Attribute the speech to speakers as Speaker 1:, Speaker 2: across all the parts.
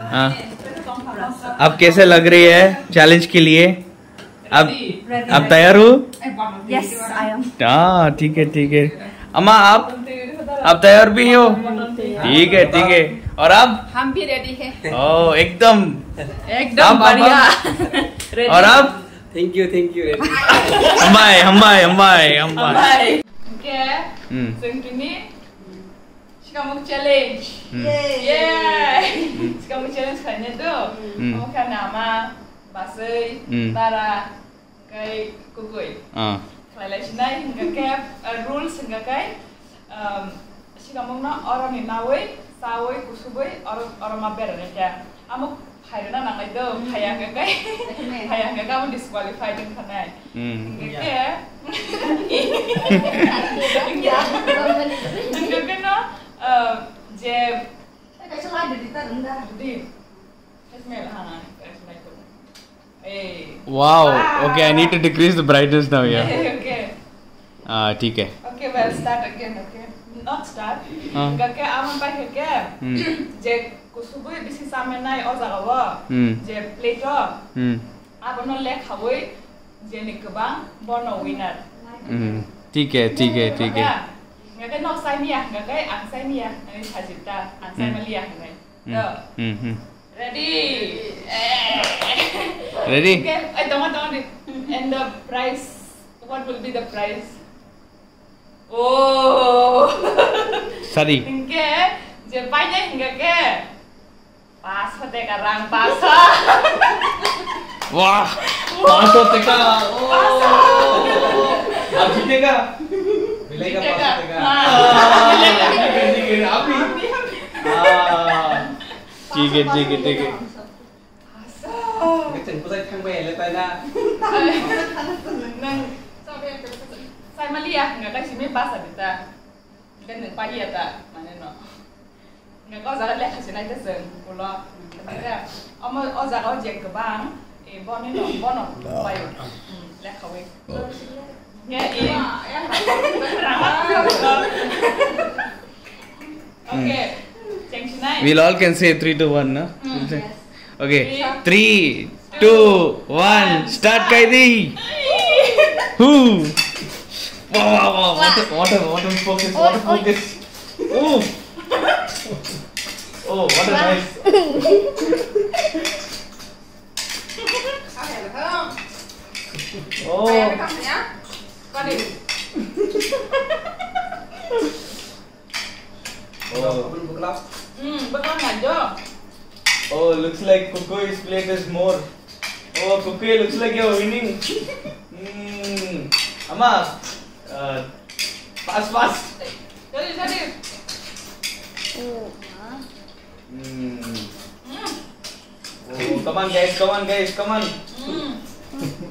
Speaker 1: हाँ। अब कैसे लग रही है चैलेंज के लिए? अब अब तैयार हो. हाँ ठीक है ठीक है। अम्मा आप आप तैयार भी हो? ठीक है ठीक है। और अब?
Speaker 2: हम भी रेडी है।
Speaker 1: ओ एकदम।
Speaker 2: एकदम बढ़िया।
Speaker 1: और अब?
Speaker 3: Thank you, thank you.
Speaker 1: हम्बाई हम्बाई हम्बाई हम्बाई
Speaker 2: Sikamuk Challenge.
Speaker 1: Hmm.
Speaker 2: Yeay. Yeay. Challenge kayaknya tuh.
Speaker 1: Hmm.
Speaker 2: Kamu hmm. kan nama, Basui,
Speaker 1: hmm.
Speaker 2: Tara, kayak Kukuy.
Speaker 1: Ah.
Speaker 2: Kalau China nggak kayak eh, rules nggak kayak um, Sikamuk na orang yang nawai, sawai, kusubai, orang orang mabar ya. Amuk Hayrana nggak itu, hmm. kayak nggak kayak, kayak nggak kamu disqualified dengan
Speaker 1: kanan.
Speaker 2: Nggak kayak. Eh,
Speaker 1: wow okay I need to decrease the brightness now या
Speaker 2: okay,
Speaker 1: हाँ ठीक है
Speaker 2: okay, well start again, okay. Not start.
Speaker 1: Ah.
Speaker 2: Gak aman pa ke
Speaker 1: hmm
Speaker 2: Je kusubu bisi same nai o jagawa.
Speaker 1: Hmm
Speaker 2: Je plate
Speaker 1: hmm
Speaker 2: abono lek hawai je ni kebang bono winner.
Speaker 1: हम्म ठीक है ठीक है ठीक है
Speaker 2: Gak kan nok sai mia, gak kan ang sai mia, ani sajita, ang sai
Speaker 1: Hmm.
Speaker 2: malia nai.
Speaker 1: Hmm
Speaker 2: Yo,
Speaker 1: hmm hmm
Speaker 2: ready? Eh.
Speaker 1: Ready
Speaker 2: Okay, eh, tunggu, tunggu deh. And the price, what will be the price? Oh,
Speaker 1: sorry
Speaker 2: hingga Jepangnya hingga ke pas hote karang pas.
Speaker 1: वाह पाँच सौ टका 되게
Speaker 2: 되게 되게 그땐
Speaker 1: 보다 탕배에 레타이나 nâng so
Speaker 2: với
Speaker 3: cái sai mà lia người ta chỉ biết ba
Speaker 2: sản ta đến nâng ba lia ta mà nên nó người có giá lẽ chỉ này cái sừng của lo ông mà ông giá ông diện cái bang thì bọn nên nó bọn nó bay lẽ khẩu ấy nghe ý ok ừ. Jeng sinai.
Speaker 1: we'll all can say three to one ना
Speaker 2: Hmm.
Speaker 1: okay three two one start Kaidi! Who? Wow wow wow what a, what a, what a focus what a focus. Oh oh what a nice. Oh.
Speaker 2: Kau di.
Speaker 1: oh.
Speaker 3: Belum buklap.
Speaker 2: Hmm,
Speaker 1: Oh, looks like Kukui's plate is more. Oh, Kukui looks like you're winning. Hmm. Amma, uh, pass. fast.
Speaker 2: Jari. Oh,
Speaker 1: Hmm.
Speaker 2: Mm.
Speaker 1: Oh, come on, guys, come on, guys, come on. Mm.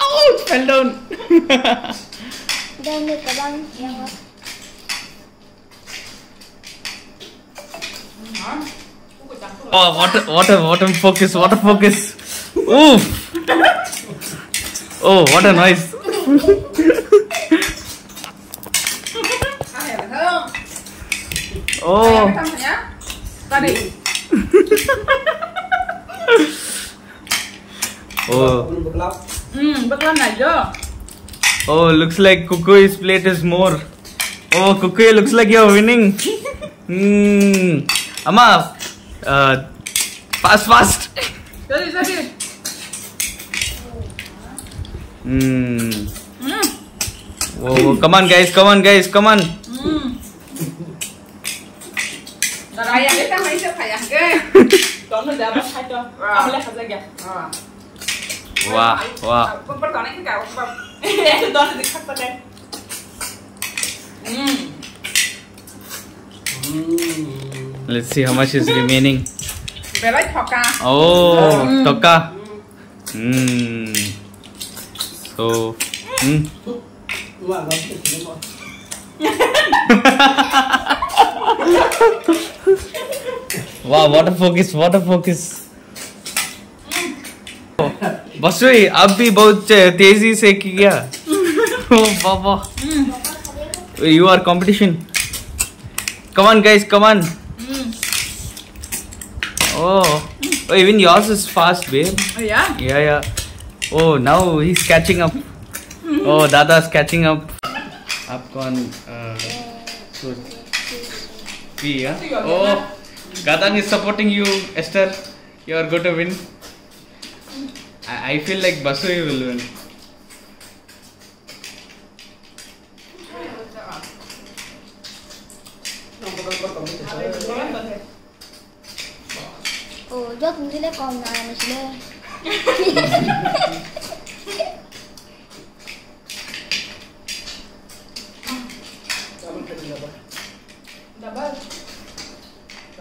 Speaker 1: Ouch! Fell down. Oh, what, cabang. Yeah. Oh, water, water, water focus, water focus. Oof. Oh, what a noise. oh.
Speaker 2: Sorry.
Speaker 1: Oh.
Speaker 3: Belum buklap.
Speaker 2: Hmm.
Speaker 1: Oh, looks like Kukui's plate is more. Oh, Kukui, looks like you're winning. Hmm. Amma, uh, fast, fast.
Speaker 2: Jadi, jadi.
Speaker 1: Hmm.
Speaker 2: Hmm.
Speaker 1: Oh, come on, guys, come on, guys, come on.
Speaker 2: Hmm.
Speaker 1: Let's see how much is remaining. Oh, mm.
Speaker 3: toka. Hmm. So. Hmm.
Speaker 1: वाह water focus water focus बसुई अब भी बहुत तेज़ी से किया ओ बाबा you are competition come on oh oh even yours is fast babe
Speaker 2: Oh yeah.
Speaker 1: yeah yeah oh now he's catching up oh dada's catching up आप कौन P, yeah? Oh, Gadang is supporting you, Esther. You are going to win. I, I feel like Basui will win.
Speaker 3: Nó có có có cái thứ.
Speaker 4: 어, 저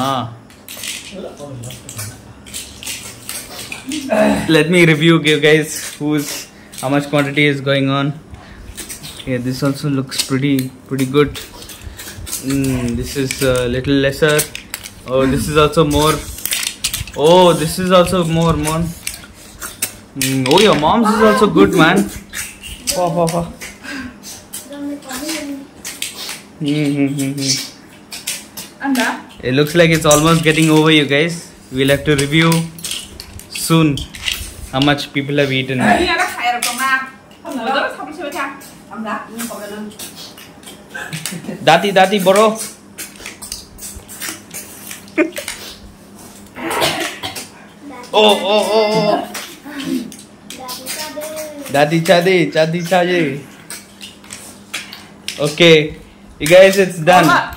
Speaker 1: हाँ let me review you guys who's how much quantity is going on yeah this also looks pretty pretty good mm, this is a little lesser oh this is also more oh this is also more more mm, oh your mom's is also good man wow, wow, wow.
Speaker 4: 그다
Speaker 1: it looks like it's almost getting over you guys. We'll have to review soon how much people have eaten. Dati dati boro oh oh oh oh. Dati chadi chadi chadi okay you guys it's done.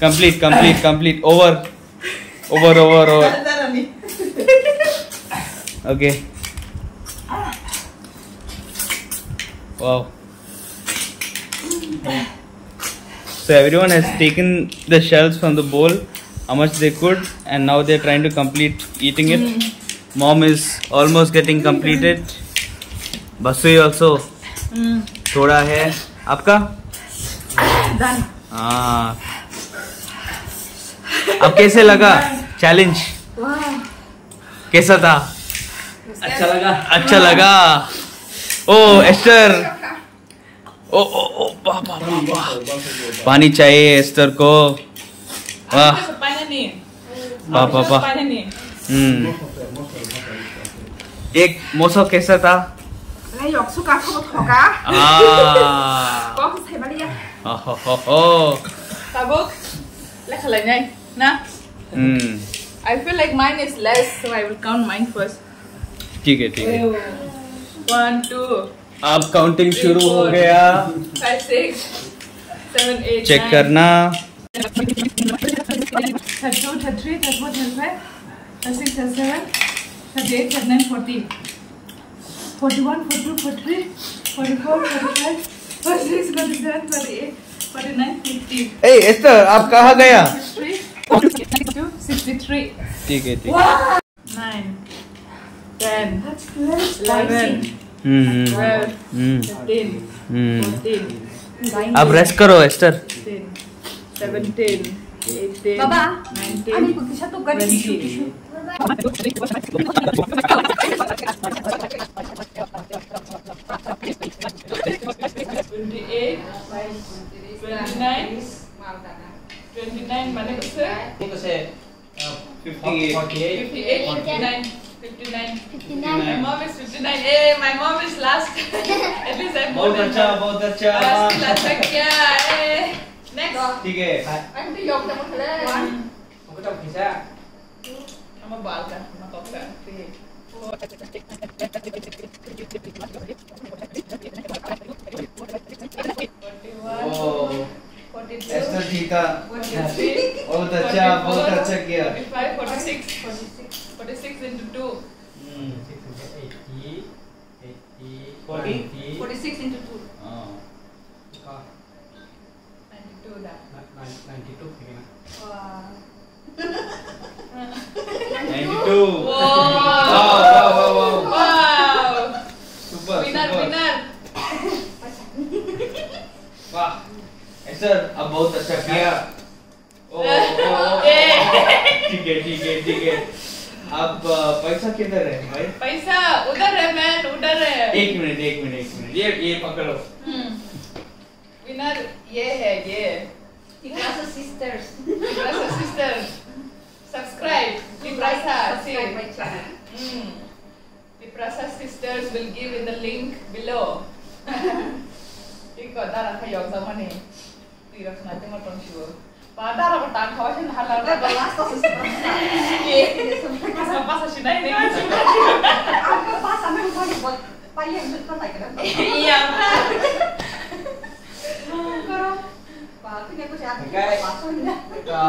Speaker 1: Complete complete complete over over over over okay wow so everyone has taken the shells from the bowl how much they could and now they are trying to complete eating it mom is almost getting completed Basu also थोड़ा है आपका done अब कैसे लगा? Challenge कैसा था?
Speaker 3: अच्छा लगा।
Speaker 1: अच्छा लगा। ओ एस्टर। ओ ओ ओ वाह वाह वाह पानी चाहिए एस्टर को। वाह. वाह वाह वाह. हम्म। एक मौसम कैसा था. आ. हो हो हो हो. हम्म
Speaker 2: I feel like mine is less, so I will count mine first.
Speaker 1: ठीक है ठीक है
Speaker 2: One, two,
Speaker 1: अब काउंटिंग शुरू हो गया
Speaker 2: five, six, seven, eight, check
Speaker 1: करना. ए एस्टर आप कहाँ गया ठीक है ठीक
Speaker 2: अब
Speaker 4: रेस्ट
Speaker 1: हम्म, हम्म, हम्म. करो एस्टर
Speaker 3: बाबा,
Speaker 1: 58.
Speaker 3: 48.
Speaker 2: 58, 59, 59.
Speaker 4: 59.
Speaker 2: My mom is 59. Hey, my mom is last. At least I'm more
Speaker 1: बहुत अच्छा. बहुत अच्छा
Speaker 2: Ah, still अच्छा क्या? Hey. Next.
Speaker 1: ठीक है
Speaker 2: đi dùng cho một thế.
Speaker 3: Không có trong thì sao?
Speaker 2: Ama balkan, ama kokka. Forty-one,
Speaker 1: oh
Speaker 2: forty-two,
Speaker 1: Esther ji का बहुत अच्छा बहुत अच्छा किया
Speaker 3: 45
Speaker 1: 46
Speaker 3: 46
Speaker 2: 46 into 2
Speaker 1: 46
Speaker 2: into
Speaker 1: 2 एस्टर अब बहुत अच्छा किया। ठीक है ठीक है ठीक है अब अ, पैसा किधर है भाई
Speaker 2: पैसा उधर है मैन उधर है
Speaker 1: एक मिनट एक मिनट एक मिनट ये ये पकड़ो
Speaker 2: विनर ये है ये
Speaker 4: Tigrasa sisters.
Speaker 2: Librasa sister subscribe Librasa
Speaker 4: Subscribe my
Speaker 2: see
Speaker 4: channel.
Speaker 2: mm. Librasa sisters will give in the link below Iko darah kayong sama nih Tidak nanti mau tonsur Pada apa tan kawasan halal
Speaker 4: Gue balas tuh susah.
Speaker 2: Pas sih nih
Speaker 4: Aku pas sampai lupa buat payah itu kan lagi kan.
Speaker 2: Iya
Speaker 4: Pak, itu aku dah.
Speaker 3: Ka,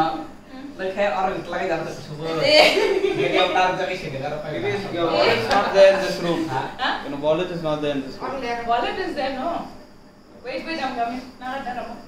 Speaker 3: like kayak orang lagi dapat tersebut.
Speaker 2: Eh.
Speaker 3: Jadi yang tahu dari sini kan apa
Speaker 1: It is your wallet is not there in this room?
Speaker 3: Hah?
Speaker 1: your wallet is not there in this room
Speaker 2: Wallet is there no Wait wait I'm coming Nah ada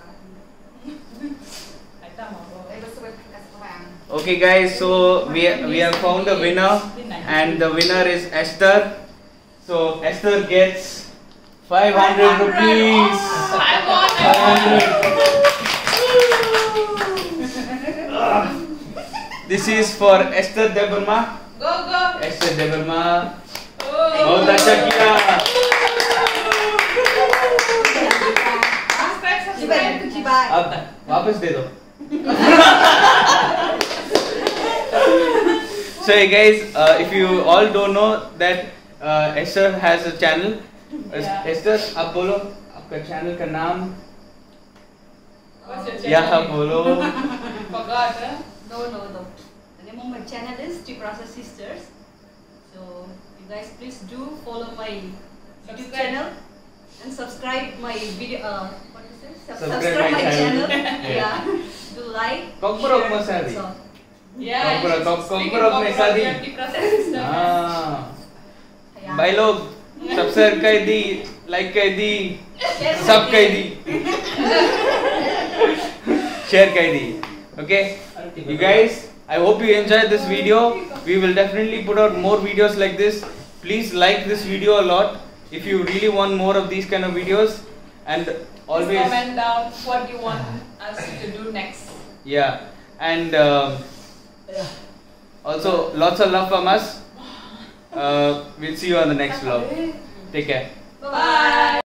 Speaker 1: okay guys so we we have found a winner and the winner is Esther so Esther gets 500 rupees
Speaker 2: I won I won
Speaker 1: 500 this is for Esther Debarma
Speaker 2: Go go
Speaker 1: Esther Debarma
Speaker 2: Oh.
Speaker 1: बहुत अच्छा किया
Speaker 2: Subscribe
Speaker 4: Cibai,
Speaker 2: subscribe
Speaker 4: itu cibai.
Speaker 1: अब वापस दे दो So hey guys uh, if you all don't know that uh, Esther has a channel
Speaker 2: Yeah.
Speaker 1: Esther आप बोलो आपका चैनल का नाम
Speaker 2: What's your
Speaker 1: यहाँ
Speaker 2: channel?
Speaker 1: बोलो
Speaker 2: Forgot huh?
Speaker 4: No, no, no. The name of my channel is Tigrasa Sisters. So you guys please do follow my YouTube channel and subscribe my video. Uh, what is it? Sub-
Speaker 1: Subscribe my channel. channel.
Speaker 4: yeah. Do like. Share,
Speaker 1: Masari.
Speaker 4: so.
Speaker 2: Yeah
Speaker 1: Kongkura,
Speaker 2: you
Speaker 1: kong-
Speaker 2: should speak in
Speaker 1: kongkura अपने
Speaker 2: Kongkura,
Speaker 1: शादी।
Speaker 2: your Tigrasa sister.
Speaker 1: हाँ
Speaker 4: Yeah.
Speaker 1: भाई लोग subscribe कर दी like कर दी
Speaker 4: Share
Speaker 1: सब
Speaker 4: my
Speaker 1: कर
Speaker 4: video.
Speaker 1: दी share कर दी okay you guys i hope you enjoyed this video we will definitely put out more videos like this please like this video a lot if you really want more of these kind of videos and
Speaker 2: Please
Speaker 1: always
Speaker 2: comment down what you want us to do next.
Speaker 1: yeah and um, also lots of love from us uh, we'll see you on the next vlog take care
Speaker 4: bye.
Speaker 2: Bye.